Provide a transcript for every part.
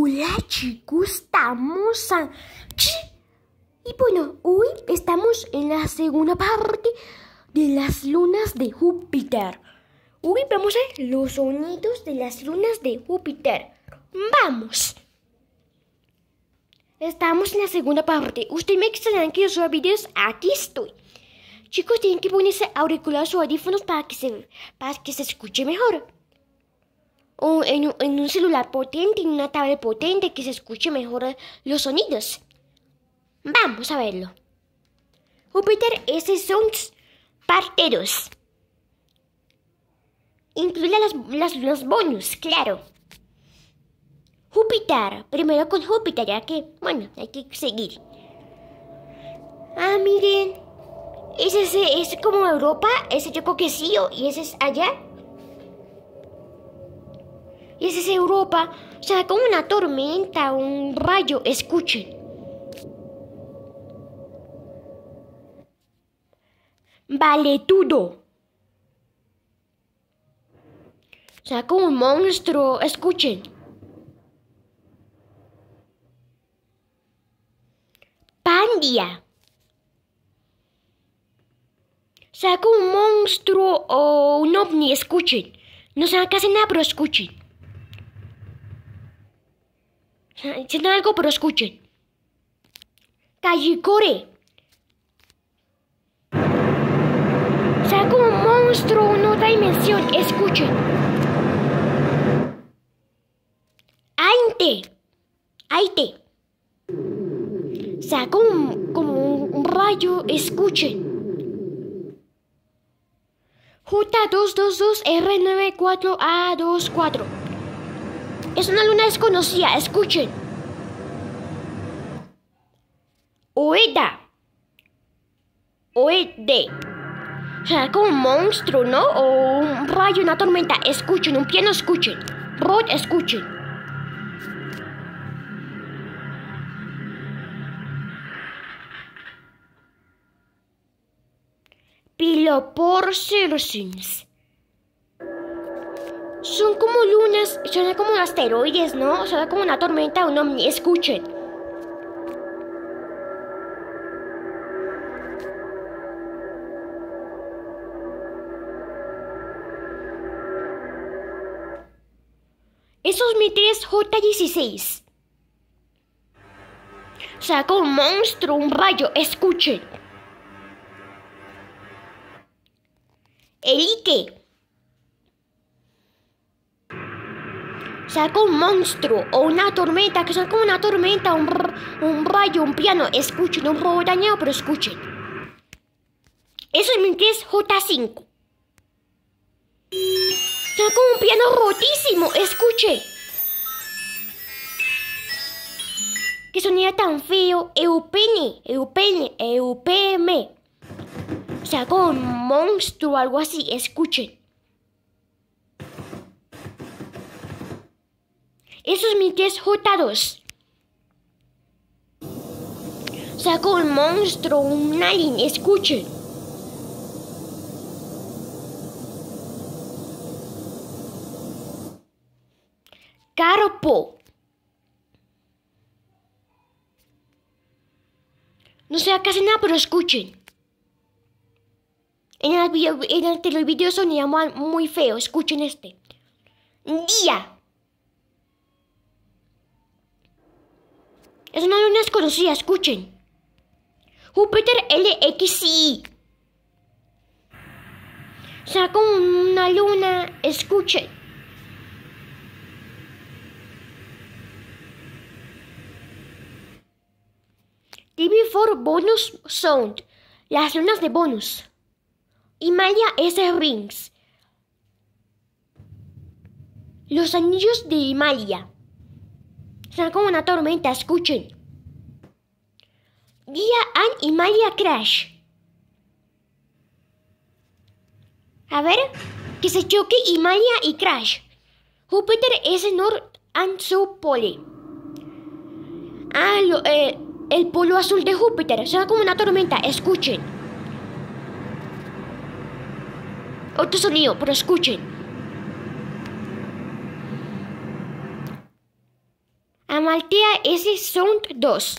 Hola chicos, estamos. Y bueno, hoy estamos en la segunda parte de las lunas de Júpiter. Hoy vamos a ver los sonidos de las lunas de Júpiter. ¡Vamos! Estamos en la segunda parte. Ustedes me extrañan que yo suba videos. Aquí estoy. Chicos, tienen que ponerse auriculares o audífonos para que se, para que se escuche mejor. O en, en un celular potente, en una tablet potente, que se escuche mejor los sonidos. Vamos a verlo. Júpiter, esos son parte 2. Incluye las, lunas bonus, claro. Júpiter, primero con Júpiter, ya que, bueno, hay que seguir. Ah, miren. Ese es, es como Europa, ese yo creo que sí, y ese es allá. Y ese es Europa, o sea, como una tormenta, un rayo, escuchen. Vale todo. O sea, como un monstruo, escuchen. Pandia. O sea, como un monstruo o un ovni, escuchen. No saben casi nada, pero escuchen. Diciendo algo, pero escuchen. Sea, como un monstruo en otra dimensión, escuchen. Ainte. Aite. Como, un- como un rayo, escuchen. J222R94A24. Es una luna desconocida, escuchen. Oeda. Oede. Sea, como un monstruo, ¿no? O un rayo, una tormenta. Escuchen, un piano, escuchen. Rod, escuchen. Piloporcircins. Son como lunas, son como asteroides, ¿no? Son como una tormenta, un ovni. Escuchen. Esos mítines J16. O como un monstruo, un rayo. Escuchen. El Como un monstruo o una tormenta, que son una tormenta, un, un rayo, un piano. Escuchen, un robot dañado, pero escuchen. Eso es mi inglés J5. Son como un piano rotísimo, escuche. Qué sonido tan feo. Eupene, Eupene, Eupeme. Como un monstruo algo así, escuchen. Eso es mi test J2. O sea, como un monstruo, un alien, escuchen. Carpo. No sé casi nada, pero escuchen. En el, video, en el televideo muy, muy feo. Escuchen este. Día. Es una luna desconocida, escuchen. Júpiter LXI. Como una luna, escuchen. TV4 Bonus Sound. Las lunas de bonus. Himalaya S Rings. Los anillos de Himalaya. Como una tormenta, escuchen. Guía and Himalaya Crash. A ver, que se choque Himalaya y Crash. Júpiter S North and South Pole. Ah, lo- eh, el polo azul de Júpiter. Suena como una tormenta. Escuchen. Otro sonido, pero escuchen. Amaltea ese Sound 2.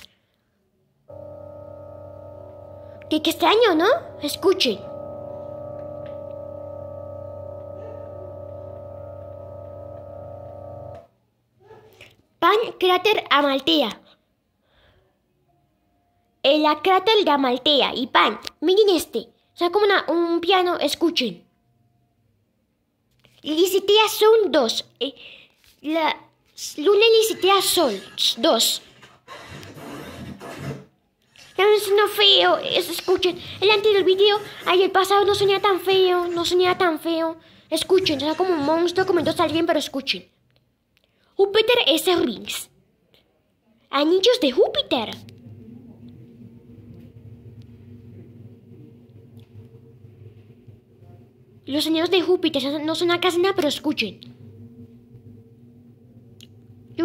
Qué, qué extraño, ¿no? Escuchen. Pan cráter Amaltea. El cráter de Amaltea y pan. Miren este. O sea, como una, un piano, escuchen. Licitea son dos. Eh, la luna licitea sol. Dos. Ya no feo. Es, escuchen. El anterior video, ay, el pasado no sonía tan feo. No sonía tan feo. Escuchen. Sea, como un monstruo comentó alguien, pero escuchen. Júpiter es rings. Anillos de Júpiter. Los anillos de Júpiter no son acá nada, pero escuchen.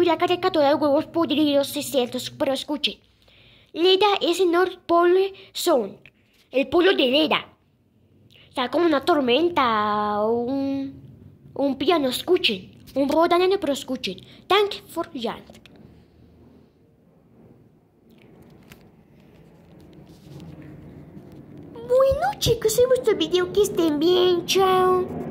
Yo voy a cargar todos los huevos podridos, es cierto, pero escuchen. Leda es el North Pole Zone, el polo de Leda. Sea, como una tormenta un, un piano, escuchen. Un rodanero, pero escuchen. Thank for Jan. Bueno chicos, hemos visto el video. Que estén bien. Chao.